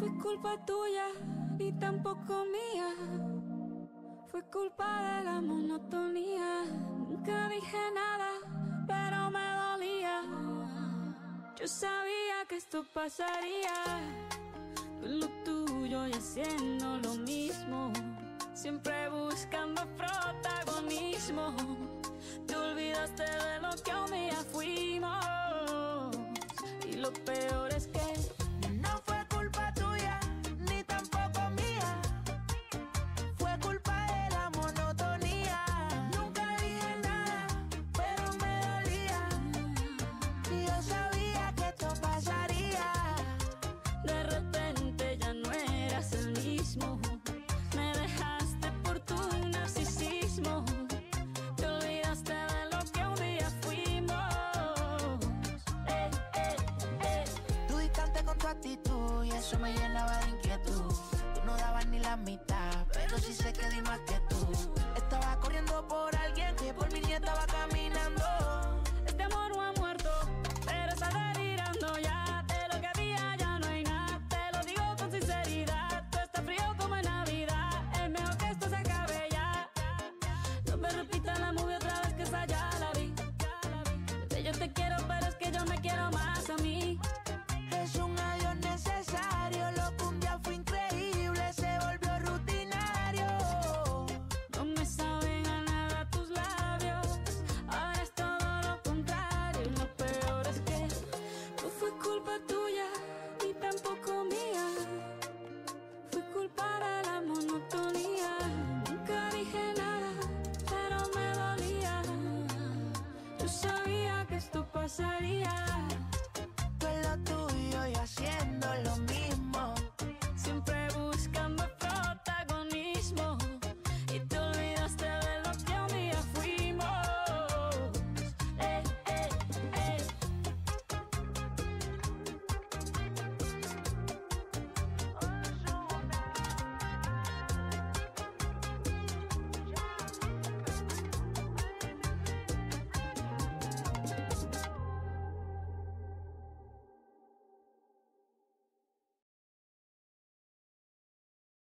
Fue culpa tuya, ni tampoco mía. Fue culpa de la monotonía. Nunca dije nada, pero me dolía. Yo sabía que esto pasaría. Lo tuyo y haciendo lo mismo. Siempre buscando protagonismo. Te olvidaste de lo que un día fuimos. Y lo peor es que eso me llenaba de inquietud. Tú no dabas ni la mitad, pero sí sé que di más que tú. Estaba corriendo por alguien